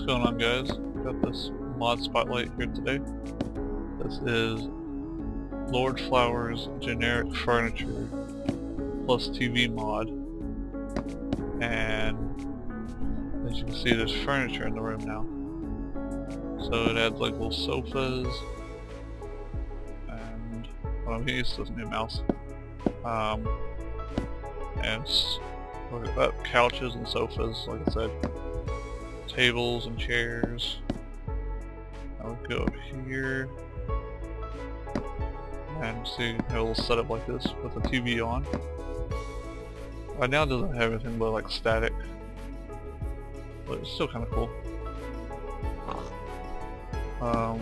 going on guys? Got this mod spotlight here today. This is Lord Flowers generic furniture plus TV mod. And as you can see there's furniture in the room now. So it adds like little sofas and well I'm used to this new mouse. Um, and look at that, couches and sofas like I said tables and chairs. I'll go up here and see a little setup like this with the TV on. Right now it doesn't have anything but like static, but it's still kind of cool. Um,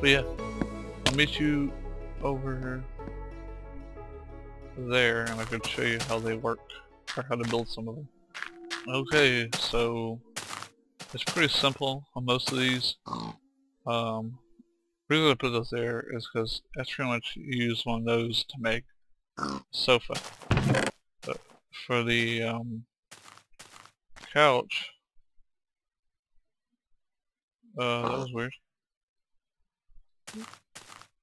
but yeah, I'll meet you over there and I can show you how they work or how to build some of them. Okay, so it's pretty simple on most of these. Um, the reason I put this there is because that's pretty much use one of those to make sofa. But for the um, couch, uh, that was weird.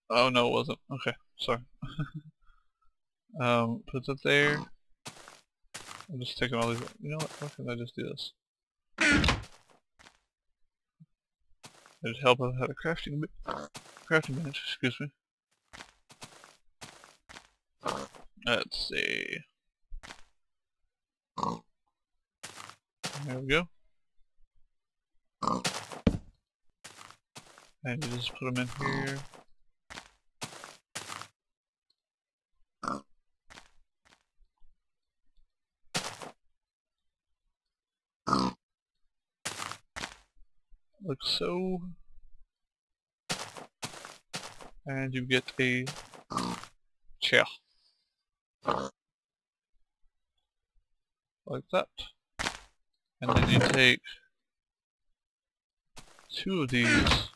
Oh no, it wasn't. Okay, sorry. um, put that there. I'm just taking all these. You know what? Why can't I just do this? It'd help if I had a crafting crafting bench. Excuse me. Let's see. There we go. And just put them in here. Like so. And you get a chair. Like that. And then you take two of these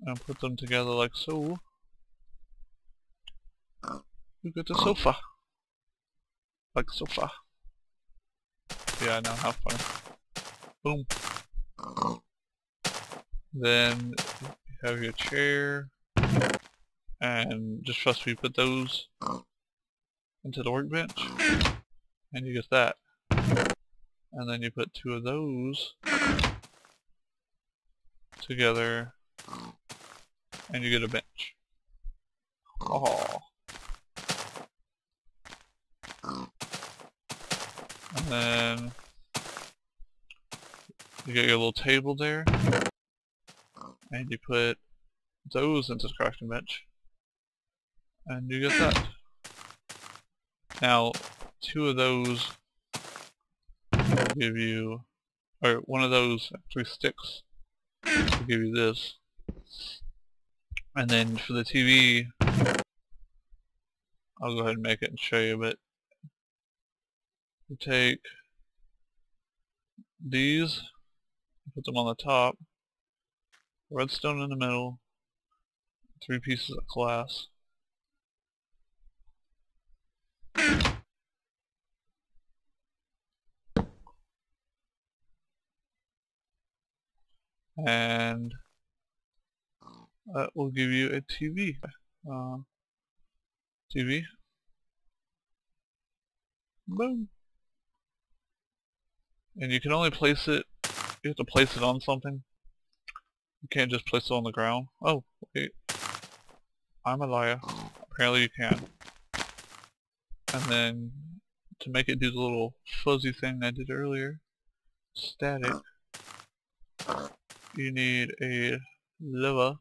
and put them together like so. You get a sofa. Like sofa. Yeah, know, how funny. Boom. Then you have your chair. And just trust me, put those into the workbench. And you get that. And then you put two of those together. And you get a bench. Oh. And then you get your little table there, and you put those into the crafting bench, and you get that. Now, two of those will give you, or one of those actually sticks will give you this. And then for the TV, I'll go ahead and make it and show you, but you take these put them on the top, redstone in the middle, three pieces of glass. And that will give you a TV. Uh, TV. Boom. And you can only place it you have to place it on something. You can't just place it on the ground. Oh, wait. I'm a liar. Apparently you can. And then, to make it do the little fuzzy thing I did earlier, static, you need a lever.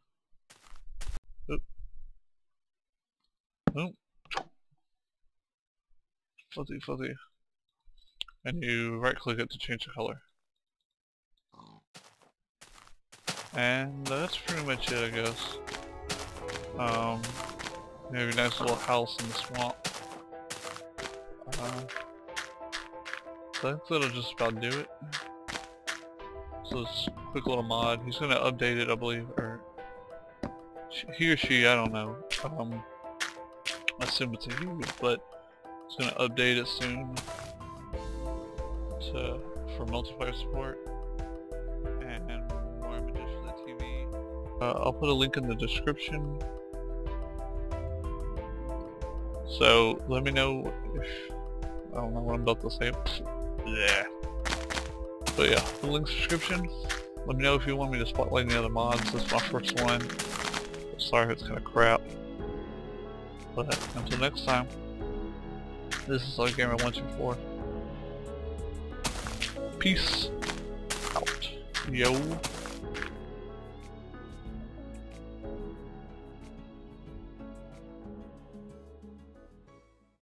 Oop. Oop. Fuzzy, fuzzy. And you right click it to change the color. And that's pretty much it, I guess. Um, maybe a nice little house in the swamp. Uh, I think that'll just about do it. So this quick little mod. He's gonna update it, I believe, or he or she, I don't know. Um, I assume it's a he, but he's gonna update it soon to for multiplayer support Uh, I'll put a link in the description. So let me know if I don't know what I'm about to say. Yeah. But yeah, the link's description. Let me know if you want me to spotlight any other mods. This is my first one. Sorry if it's kind of crap. But until next time, this is Slug Gamer 124. Peace out. Yo.